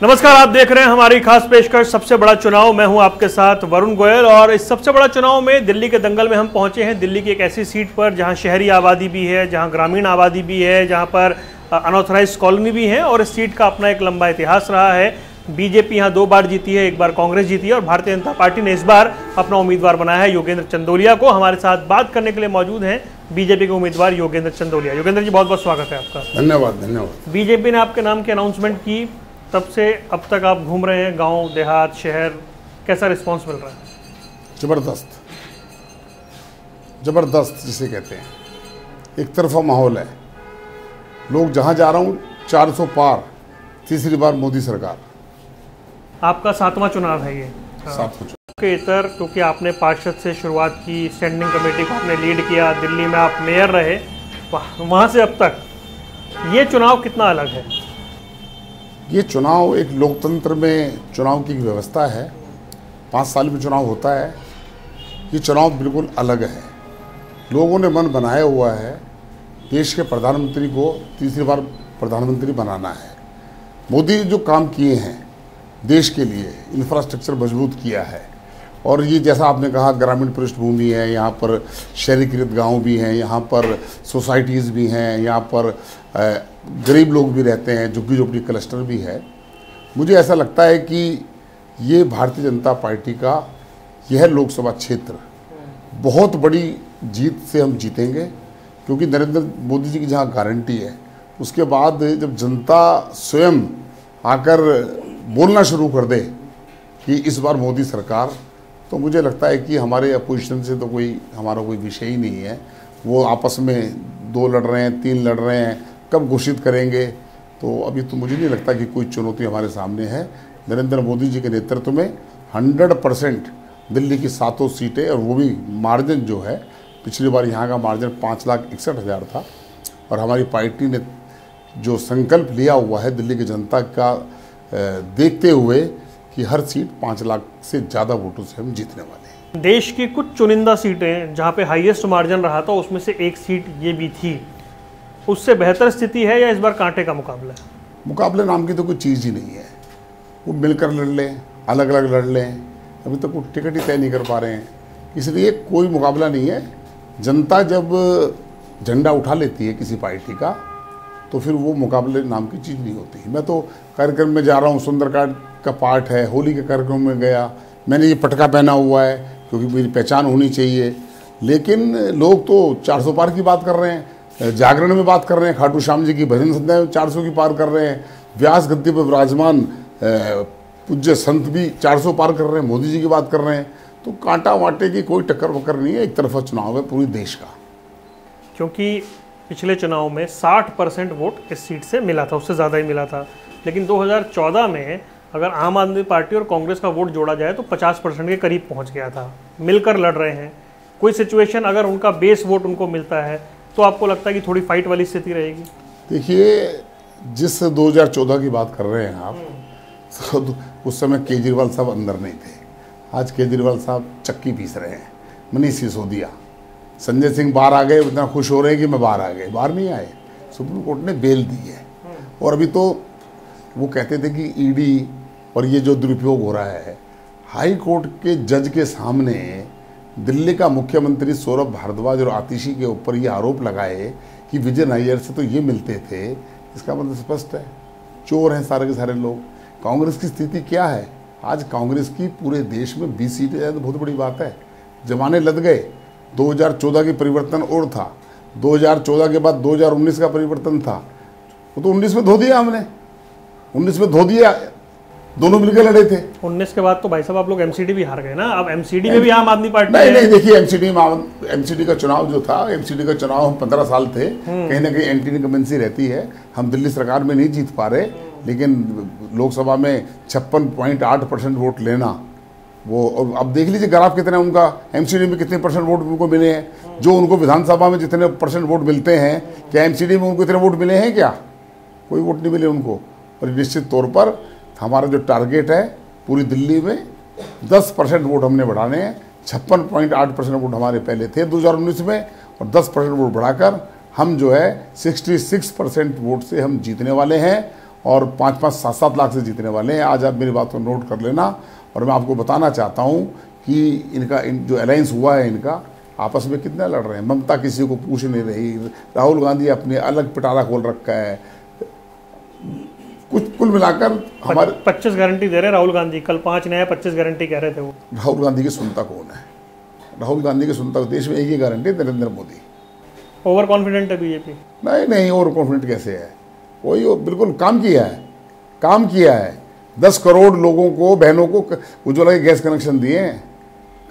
नमस्कार आप देख रहे हैं हमारी खास पेशकश। सबसे बड़ा चुनाव मैं हूँ आपके साथ वरुण गोयल और इस सबसे बड़ा चुनाव में दिल्ली के दंगल में हम पहुँचे हैं। दिल्ली की एक ऐसी सीट पर जहाँ शहरी आबादी भी है जहाँ ग्रामीण आबादी भी है जहाँ पर अनऑथराइज कॉलोनी भी है और इस सीट का अपना एक लंबा इतिहास रहा है। बीजेपी यहाँ दो बार जीती है एक बार कांग्रेस जीती है और भारतीय जनता पार्टी ने इस बार अपना उम्मीदवार बनाया है योगेंद्र चंदोलिया को। हमारे साथ बात करने के लिए मौजूद हैं बीजेपी के उम्मीदवार योगेंद्र चंदोलिया। योगेंद्र जी बहुत बहुत स्वागत है आपका। धन्यवाद धन्यवाद। बीजेपी ने आपके नाम की अनाउंसमेंट की। तब से अब तक आप घूम रहे हैं गाँव देहात शहर कैसा रिस्पांस मिल रहा है? ज़बरदस्त। ज़बरदस्त जिसे कहते हैं। एक तरफा माहौल है। लोग जहाँ जा रहा हूँ 400 पार तीसरी बार मोदी सरकार। आपका सातवां चुनाव है ये। सात कुछ के इतर क्योंकि आपने पार्षद से शुरुआत की स्टैंडिंग कमेटी को आपने लीड किया दिल्ली में आप मेयर रहे वहाँ से अब तक ये चुनाव कितना अलग है? ये चुनाव एक लोकतंत्र में चुनाव की व्यवस्था है। पाँच साल में चुनाव होता है। ये चुनाव बिल्कुल अलग है। लोगों ने मन बनाया हुआ है देश के प्रधानमंत्री को तीसरी बार प्रधानमंत्री बनाना है। मोदी ने जो काम किए हैं देश के लिए इंफ्रास्ट्रक्चर मज़बूत किया है। और ये जैसा आपने कहा, ग्रामीण पृष्ठभूमि है, यहाँ पर शहरीकृत गाँव भी हैं, यहाँ पर सोसाइटीज़ भी हैं, यहाँ पर गरीब लोग भी रहते हैं झुग्गी झोपड़ी क्लस्टर भी है। मुझे ऐसा लगता है कि ये भारतीय जनता पार्टी का यह लोकसभा क्षेत्र बहुत बड़ी जीत से हम जीतेंगे, क्योंकि नरेंद्र मोदी जी की जहाँ गारंटी है, उसके बाद जब जनता स्वयं आकर बोलना शुरू कर दे कि इस बार मोदी सरकार तो मुझे लगता है कि हमारे अपोजिशन से तो कोई, हमारा कोई विषय ही नहीं है। वो आपस में दो लड़ रहे हैं, तीन लड़ रहे हैं कब घोषित करेंगे? तो अभी तो मुझे नहीं लगता कि कोई चुनौती हमारे सामने है। नरेंद्र मोदी जी के नेतृत्व में हंड्रेड परसेंट दिल्ली की सातों सीटें और वो भी मार्जिन जो है, पिछली बार यहाँ का मार्जिन पाँच लाख इकसठ हज़ार था। और हमारी पार्टी ने जो संकल्प लिया हुआ है दिल्ली की जनता का देखते हुए कि हर सीट पाँच लाख से ज़्यादा वोटों से हम जीतने वाले हैं। देश की कुछ चुनिंदा सीटें, जहाँ पे हाईएस्ट मार्जिन रहा था, उसमें से एक सीट ये भी थी। उससे बेहतर स्थिति है या इस बार कांटे का मुकाबला है? मुकाबले नाम की तो कोई चीज़ ही नहीं है। वो मिलकर लड़ लें अलग अलग लड़ लें, अभी तक वो टिकट ही तय नहीं कर पा रहे हैं। इसलिए कोई मुकाबला नहीं है। जनता जब झंडा उठा लेती है किसी पार्टी का तो फिर वो मुकाबले नाम की चीज़ नहीं होती। मैं तो कार्यक्रम में जा रहा हूँ सुंदरकांड का पार्ट है, होली के कार्यक्रम में गया। मैंने ये पटका पहना हुआ है, क्योंकि मेरी पहचान होनी चाहिए। लेकिन लोग तो 400 पार की बात कर रहे हैं। जागरण में बात कर रहे हैं, खाटू श्याम जी की भजन संध्या में 400 की पार कर रहे हैं, व्यास गद्दी पर विराजमान पूज्य संत भी 400 पार कर रहे हैं, मोदी जी की बात कर रहे हैं। तो कांटा वाटे की कोई टक्कर वक्कर नहीं है, एक तरफा चुनाव है पूरी देश का। क्योंकि पिछले चुनाव में 60 परसेंट वोट इस सीट से मिला था, उससे ज़्यादा ही मिला था। लेकिन 2014 में अगर आम आदमी पार्टी और कांग्रेस का वोट जोड़ा जाए तो 50 परसेंट के करीब पहुँच गया था। मिलकर लड़ रहे हैं। कोई सिचुएशन अगर उनका बेस वोट उनको मिलता है तो आपको लगता है कि थोड़ी फाइट वाली स्थिति रहेगी? देखिए, जिस 2014 की बात कर रहे हैं आप तो उस समय केजरीवाल साहब अंदर नहीं थे। आज केजरीवाल साहब चक्की पीस रहे हैं। मनीष सिसोदिया। संजय सिंह बाहर आ गए, इतना खुश हो रहे हैं कि मैं बाहर आ गए। बाहर नहीं आए। सुप्रीम कोर्ट ने बेल दी है। और अभी तो वो कहते थे कि ईडी और ये जो दुरुपयोग हो रहा है, हाई कोर्ट के जज के सामने दिल्ली का मुख्यमंत्री सौरभ भारद्वाज और आतिशी के ऊपर ये आरोप लगाए कि विजय नायर से तो ये मिलते थे। इसका मतलब स्पष्ट है। चोर हैं सारे के सारे लोग। कांग्रेस की स्थिति क्या है? आज कांग्रेस की पूरे देश में बीस सीटें तो बहुत बड़ी बात है। जमाने लद गए। 2014 के परिवर्तन और था। 2014 के बाद 2019 का परिवर्तन था। वो तो 19 में धो दिया हमने। 19 में धो दिया। दोनों मिलकर लड़े थे। 19 के बाद तो भाई साहब आप लोग एमसीडी भी हार गए ना। अब एमसीडी में भी आम आदमी पार्टी नहीं नहीं देखिए एमसीडी में एमसीडी का चुनाव जो था एमसीडी का चुनाव हम पंद्रह साल थे। कहीं ना कहीं एंटी इनकमेंसी रहती है। हम दिल्ली सरकार में नहीं जीत पा रहे लेकिन लोकसभा में छप्पन पॉइंट आठ परसेंट वोट लेना वो और अब देख लीजिए ग्राफ कितने उनका। एमसीडी में कितने परसेंट वोट उनको मिले हैं। जो उनको विधानसभा में जितने परसेंट वोट मिलते हैं क्या एमसीडी में उनको इतने वोट मिले हैं क्या? कोई वोट नहीं मिले उनको। और निश्चित तौर पर हमारा जो टारगेट है पूरी दिल्ली में 10 परसेंट वोट हमने बढ़ाने हैं। छप्पन पॉइंट आठ परसेंट वोट हमारे पहले थे 2019 में और 10 परसेंट वोट बढ़ाकर हम जो है 66 परसेंट वोट से हम जीतने वाले हैं और पाँच पाँच सात सात लाख से जीतने वाले हैं। आज आप मेरी बात को नोट कर लेना और मैं आपको बताना चाहता हूँ कि इनका, इन जो अलायंस हुआ है इनका, आपस में कितना लड़ रहे हैं? ममता किसी को पूछ नहीं रही। राहुल गांधी अपने अलग पिटारा खोल रखा है। कुछ कुल मिलाकर हमारे पच्चीस गारंटी दे रहे राहुल गांधी। कल पाँच नया पच्चीस गारंटी कह रहे थे वो। राहुल गांधी की सुनता कौन है? राहुल गांधी की सुनता देश में एक ही guarantee Narendra Modi. Over confident है बीजेपी नहीं नहीं ओवर कॉन्फिडेंट कैसे है? वही बिल्कुल काम किया है। काम किया है। दस करोड़ लोगों को बहनों को उज्ज्वला के गैस कनेक्शन दिए हैं।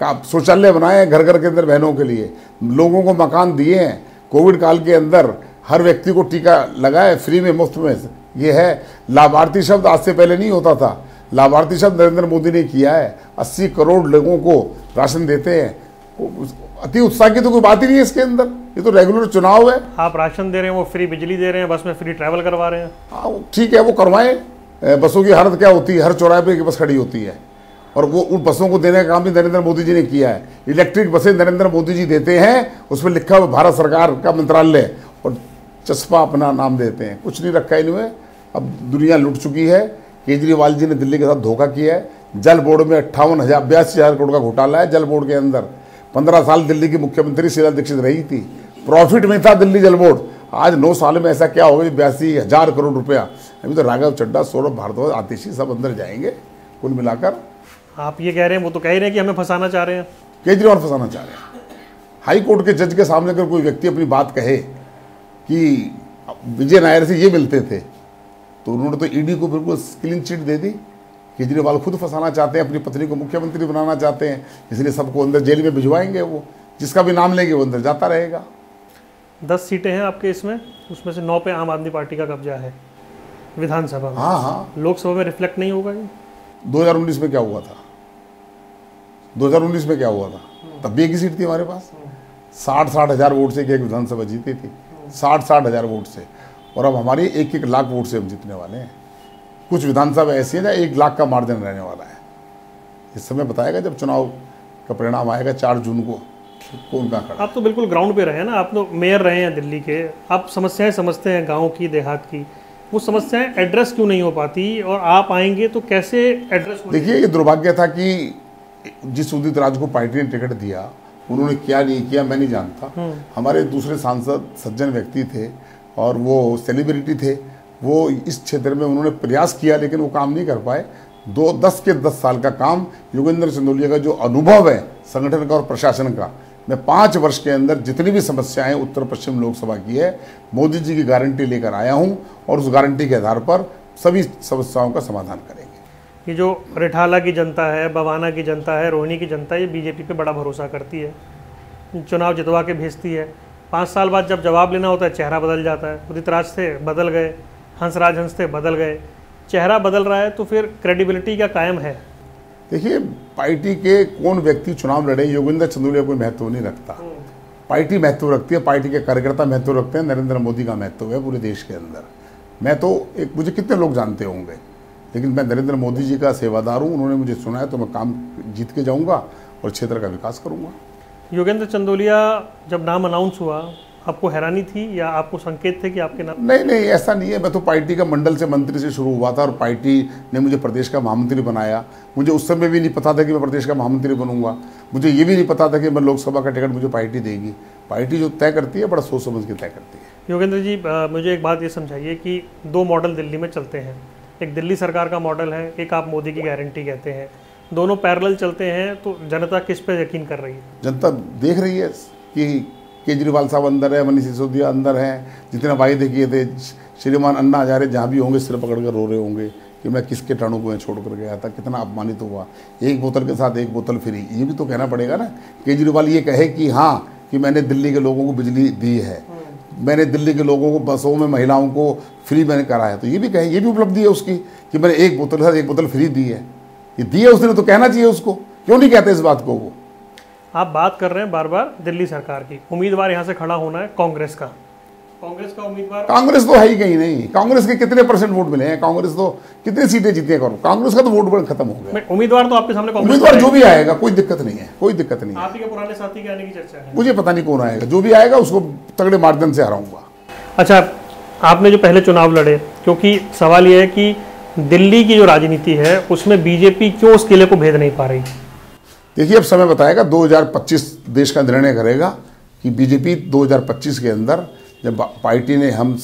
का शौचालय बनाए हैं घर घर के अंदर बहनों के लिए। लोगों को मकान दिए हैं। कोविड काल के अंदर हर व्यक्ति को टीका लगाए फ्री में मुफ़्त में ये है लाभार्थी शब्द आज से पहले नहीं होता था। लाभार्थी शब्द नरेंद्र मोदी ने किया है। अस्सी करोड़ लोगों को राशन देते हैं। अति उत्साह की तो कोई बात ही नहीं है इसके अंदर। ये तो रेगुलर चुनाव है। आप राशन दे रहे हैं वो फ्री बिजली दे रहे हैं बस में फ्री ट्रैवल करवा रहे हैं। हाँ ठीक है वो करवाएँ। बसों की हालत क्या होती है? हर चौराहे पे बस खड़ी होती है। और वो उन बसों को देने का काम भी नरेंद्र मोदी जी ने किया है। इलेक्ट्रिक बसें नरेंद्र मोदी जी देते हैं उसमें लिखा हुआ भारत सरकार का मंत्रालय। और चस्पा अपना नाम देते हैं। कुछ नहीं रखा इन्होंने। अब दुनिया लुट चुकी है। केजरीवाल जी ने दिल्ली के साथ धोखा किया है। जल बोर्ड में अट्ठावन हज़ार बयासी हज़ार करोड़ का घोटाला है जल बोर्ड के अंदर। पंद्रह साल दिल्ली की मुख्यमंत्री शीला दीक्षित रही थी। प्रॉफिट में था दिल्ली जल बोर्ड। आज नौ साल में ऐसा क्या होगा बयासी हज़ार करोड़ रुपया? अभी तो राघव चड्डा सौरभ भारद्वाज आतिशी सब अंदर जाएँगे कुल मिलाकर। आप ये कह रहे हैं वो तो कह रहे हैं कि हमें फंसाना चाह रहे हैं। केजरीवाल फंसाना चाह रहे हैं। हाई कोर्ट के जज के सामने अगर कोई व्यक्ति अपनी बात कहे कि विजय नायर से ये मिलते थे तो उन्होंने तो ईडी को बिल्कुल क्लीन चिट दे दी केजरीवाल खुद फंसाना चाहते हैं अपनी पत्नी को मुख्यमंत्री बनाना चाहते हैं इसलिए सबको अंदर जेल में भिजवाएँगे वो जिसका भी नाम लेंगे वो अंदर जाता रहेगा। दस सीटें हैं आपके इसमें उसमें से नौ पे आम आदमी पार्टी का कब्जा है विधानसभा में। हाँ हाँ। लोकसभा में रिफ्लेक्ट नहीं होगा ये? 2019 में क्या हुआ था? 2019 में क्या हुआ था? तब भी एक ही सीट थी हमारे पास। साठ साठ हज़ार वोट से एक विधानसभा जीती थी। साठ साठ हज़ार वोट से। और अब हमारे एक एक लाख वोट से हम जीतने वाले हैं। कुछ विधानसभा ऐसी है जहाँ एक लाख का मार्जिन रहने वाला है। इस समय बताएगा जब चुनाव का परिणाम आएगा चार जून को कौन कहाँ खड़ा आप तो बिल्कुल ग्राउंड पे रहे हैं ना। आप तो मेयर रहे हैं दिल्ली के। आप समस्याएँ समझते हैं गाँव की देहात की। वो समस्याएँ एड्रेस क्यों नहीं हो पाती? और आप आएँगे तो कैसे एड्रेस देखिए ये दुर्भाग्य था कि जिस उदित राज को पार्टी ने टिकट दिया उन्होंने क्या नहीं किया मैं नहीं जानता। हम्म। हमारे दूसरे सांसद सज्जन व्यक्ति थे। और वो सेलिब्रिटी थे, वो इस क्षेत्र में उन्होंने प्रयास किया, लेकिन वो काम नहीं कर पाए। दो, दस के दस साल का काम योगेंद्र चंदोलिया का, जो अनुभव है संगठन का और प्रशासन का, मैं पाँच वर्ष के अंदर जितनी भी समस्याएँ उत्तर पश्चिम लोकसभा की है, मोदी जी की गारंटी लेकर आया हूँ और उस गारंटी के आधार पर सभी समस्याओं का समाधान करेंगे। ये जो रिठाला की जनता है, बवाना की जनता है, रोहिणी की जनता, ये बीजेपी पे बड़ा भरोसा करती है। चुनाव जितवा के भेजती है। पाँच साल बाद जब जवाब लेना होता है चेहरा बदल जाता है। उदित राज थे बदल गए हंसराज हंस थे बदल गए। चेहरा बदल रहा है तो फिर क्रेडिबिलिटी क्या कायम है? देखिए पार्टी के कौन व्यक्ति चुनाव लड़े योगेंद्र चंदोलिया कोई महत्व नहीं रखता। पार्टी महत्व रखती है पार्टी के कार्यकर्ता महत्व रखते हैं नरेंद्र मोदी का महत्व है पूरे देश के अंदर। मैं तो एक मुझे कितने लोग जानते होंगे लेकिन मैं नरेंद्र मोदी जी का सेवादार हूँ उन्होंने मुझे सुना है तो मैं काम जीत के जाऊँगा और क्षेत्र का विकास करूँगा। योगेंद्र चंदोलिया जब नाम अनाउंस हुआ आपको हैरानी थी या आपको संकेत थे कि आपके नाम नहीं नहीं ऐसा नहीं है। मैं तो पार्टी का मंडल से मंत्री से शुरू हुआ था और पार्टी ने मुझे प्रदेश का महामंत्री बनाया। मुझे उस समय भी नहीं पता था कि मैं प्रदेश का महामंत्री बनूँगा। मुझे ये भी नहीं पता था कि मैं लोकसभा का टिकट मुझे पार्टी देगी। पार्टी जो तय करती है बड़ा सोच समझ के तय करती है। योगेंद्र जी मुझे एक बात ये समझाइए कि दो मॉडल दिल्ली में चलते हैं। एक दिल्ली सरकार का मॉडल है एक आप मोदी की गारंटी कहते हैं। दोनों पैरेलल चलते हैं तो जनता किस पे यकीन कर रही है? जनता देख रही है कि केजरीवाल साहब अंदर है, मनीष सिसोदिया अंदर है। जितने वायदे किए थे, श्रीमान अन्ना हजारे जहाँ भी होंगे, सिर पकड़ कर रो रहे होंगे कि मैं किसके टाणों को छोड़ कर गया था, कितना अपमानित हुआ। एक बोतल के साथ एक बोतल फ्री। ये भी तो कहना पड़ेगा ना, केजरीवाल ये कहे कि हाँ कि मैंने दिल्ली के लोगों को बिजली दी है। मैंने दिल्ली के लोगों को बसों में महिलाओं को फ्री मैंने कराया। तो ये भी कहे, ये भी उपलब्धि है उसकी कि मैंने एक बोतल के साथ एक बोतल फ्री दी है। ये दी है उसने तो कहना चाहिए उसको। क्यों नहीं कहते इस बात को वो? आप बात कर रहे हैं बार बार दिल्ली सरकार की। उम्मीदवार यहाँ से खड़ा होना है कांग्रेस का। कांग्रेस का उम्मीदवार कांग्रेस तो है ही कहीं नहीं। कांग्रेस के कितने परसेंट वोट मिले हैं? कांग्रेस तो कितनी सीटें जीती है कांग्रेस का तो वोट बैंक खत्म हो गया। उम्मीदवार तो आपके सामने उम्मीदवार जो भी आएगा कोई दिक्कत नहीं है कोई दिक्कत नहीं आप के पुराने साथी के आने की चर्चा है। मुझे पता नहीं कौन आएगा। जो भी आएगा उसको तगड़े मार्जिन से हराऊँगा। अच्छा आपने जो पहले चुनाव लड़े क्योंकि सवाल यह है कि दिल्ली की जो राजनीति है, उसमें बीजेपी क्यों उस किले को भेद नहीं पा रही? देखिए, अब समय बताएगा 2025 देश का निर्णय करेगा कि बीजेपी 2025 के अंदर जब पार्टी ने हम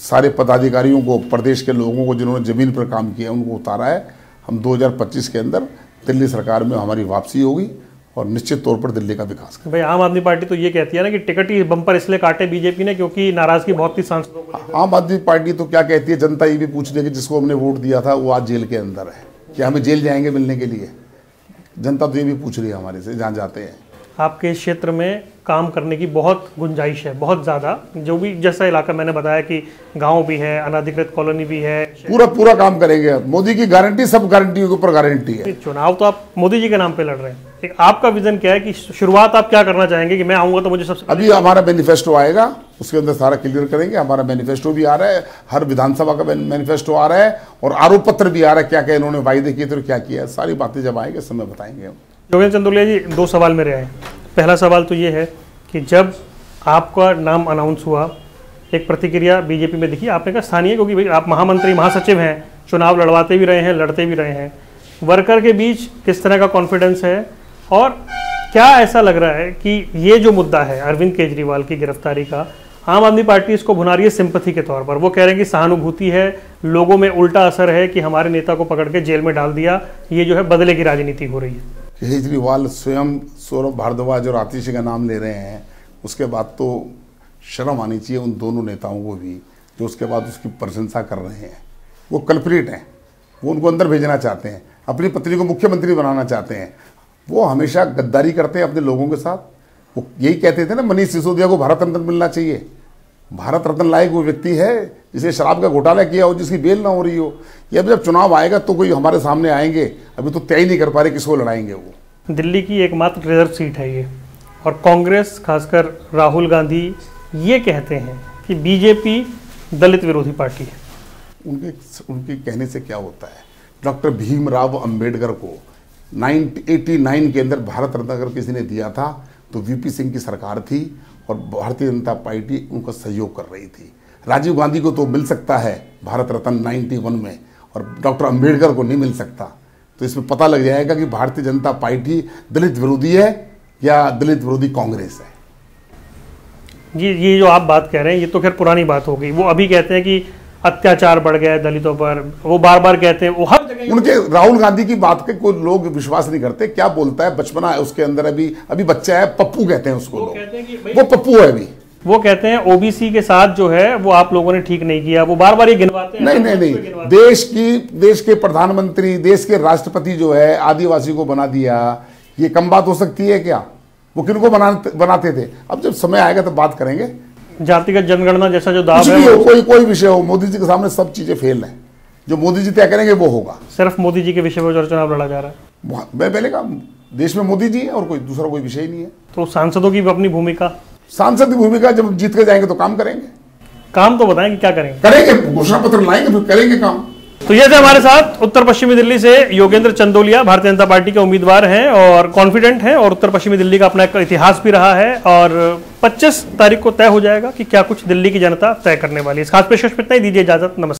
सारे पदाधिकारियों को, प्रदेश के लोगों को जिन्होंने ज़मीन पर काम किया उनको उतारा है, हम 2025 के अंदर दिल्ली सरकार में हमारी वापसी होगी। और निश्चित तौर पर दिल्ली का विकास करें। भाई आम आदमी पार्टी तो ये कहती है ना कि टिकट ही बम्पर इसलिए काटे बीजेपी ने क्योंकि नाराज़गी बहुत थी सांसदों आम आदमी पार्टी तो क्या कहती है जनता ये भी पूछ रही है कि जिसको हमने वोट दिया था वो आज जेल के अंदर है क्या हमें जेल जाएँगे मिलने के लिए? जनता तो ये भी पूछ रही है हमारे से जहाँ जाते हैं। आपके क्षेत्र में काम करने की बहुत गुंजाइश है बहुत ज़्यादा। जो भी जैसा इलाका मैंने बताया कि गाँव भी है अनाधिकृत कॉलोनी भी है। पूरा पूरा काम करेंगे मोदी की गारंटी सब गारंटी के ऊपर गारंटी है। चुनाव तो आप मोदी जी के नाम पे लड़ रहे हैं। एक आपका विजन क्या है कि शुरुआत आप क्या करना चाहेंगे कि मैं आऊँगा तो मुझे सबसे अभी हमारा मैनिफेस्टो आएगा उसके अंदर सारा क्लियर करेंगे। हमारा मैनिफेस्टो भी आ रहा है हर विधानसभा का मैनिफेस्टो आ रहा है और आरोप पत्र भी आ रहा है क्या क्या इन्होंने वायदे किए थे क्या किया सारी बातें जब आएँगे समय बताएँगे योगेंद्र चंदोलिया जी दो सवाल मेरे आए। पहला सवाल तो ये है कि जब आपका नाम अनाउंस हुआ एक प्रतिक्रिया बीजेपी में दिखी आपने कहा स्थानीय क्योंकि भाई आप महामंत्री महासचिव हैं चुनाव लड़वाते भी रहे हैं लड़ते भी रहे हैं। वर्कर के बीच किस तरह का कॉन्फिडेंस है? और क्या ऐसा लग रहा है कि ये जो मुद्दा है, अरविंद केजरीवाल की गिरफ्तारी का, आम आदमी पार्टी इसको भुना रही है सिंपथी के तौर पर। वो कह रहे हैं कि सहानुभूति है, लोगों में उल्टा असर है कि हमारे नेता को पकड़ के जेल में डाल दिया, ये जो है बदले की राजनीति हो रही है। केजरीवाल स्वयं सौरभ भारद्वाज और आतिशी का नाम ले रहे हैं, उसके बाद तो शर्म आनी चाहिए उन दोनों नेताओं को भी, जो उसके बाद उसकी प्रशंसा कर रहे हैं। वो कल्परेट हैं, वो उनको अंदर भेजना चाहते हैं, अपनी पत्नी को मुख्यमंत्री बनाना चाहते हैं। वो हमेशा गद्दारी करते हैं अपने लोगों के साथ। वो यही कहते थे ना मनीष सिसोदिया को भारत रत्न मिलना चाहिए। भारत रत्न लायक वो व्यक्ति है जिसे शराब का घोटाला किया हो जिसकी बेल ना हो रही हो। या जब चुनाव आएगा तो कोई हमारे सामने आएँगे अभी तो तय नहीं कर पा रहे किसको लड़ाएँगे वो। दिल्ली की एकमात्र रिज़र्व सीट है ये। और कांग्रेस खासकर राहुल गांधी ये कहते हैं कि बीजेपी दलित विरोधी पार्टी है। उनके उनके कहने से क्या होता है? डॉक्टर भीमराव अंबेडकर को 1989 के अंदर भारत रत्न अगर किसी ने दिया था तो वीपी सिंह की सरकार थी और भारतीय जनता पार्टी उनका सहयोग कर रही थी। राजीव गांधी को तो मिल सकता है भारत रत्न 91 में, और डॉक्टर अंबेडकर को नहीं मिल सकता। तो इसमें पता लग जाएगा कि भारतीय जनता पार्टी दलित विरोधी है या दलित विरोधी कांग्रेस है। जी, ये जो आप बात कह रहे हैं, ये तो खैर पुरानी बात हो गई। वो अभी कहते हैं कि अत्याचार बढ़ गया है दलितों पर। वो बार बार कहते हैं वो हर जगह उनके राहुल गांधी की बात के कोई लोग विश्वास नहीं करते। क्या बोलता है? बचपना है उसके अंदर अभी अभी बच्चा है पप्पू कहते हैं उसको लोग। वो पप्पू है अभी। वो कहते हैं ओबीसी के साथ जो है वो आप लोगों ने ठीक नहीं किया। वो बार बार ये गिनवाते हैं। नहीं नहीं नहीं। देश की देश के प्रधानमंत्री देश के राष्ट्रपति जो है आदिवासी को बना दिया। ये कम बात हो सकती है क्या? वो किनको बनाते बनाते थे? अब जब समय आएगा तो बात करेंगे। जातिगत जनगणना जैसा जो दाव है कोई कोई विषय हो मोदी जी के सामने सब चीज़ें फेल है। जो मोदी जी तय करेंगे वो होगा। सिर्फ़ मोदी जी के विषय पर चुनाव लड़ा जा रहा है। मैं पहले कहा देश में मोदी जी है और कोई दूसरा कोई विषय नहीं है। तो सांसदों की अपनी भूमिका? सांसद की भूमिका जब जीत के जाएँगे तो काम करेंगे। काम तो बताएँगे कि क्या करेंगे? करेंगे घोषणा पत्र लाएँगे फिर करेंगे काम। तो ये थे हमारे साथ उत्तर पश्चिमी दिल्ली से योगेंद्र चंदोलिया, भारतीय जनता पार्टी के उम्मीदवार हैं और कॉन्फिडेंट हैं और उत्तर पश्चिमी दिल्ली का अपना एक इतिहास भी रहा है और 25 तारीख को तय हो जाएगा कि क्या कुछ दिल्ली की जनता तय करने वाली है। इस खास पेशकश में इतना ही। दीजिए इजाज़त। नमस्कार।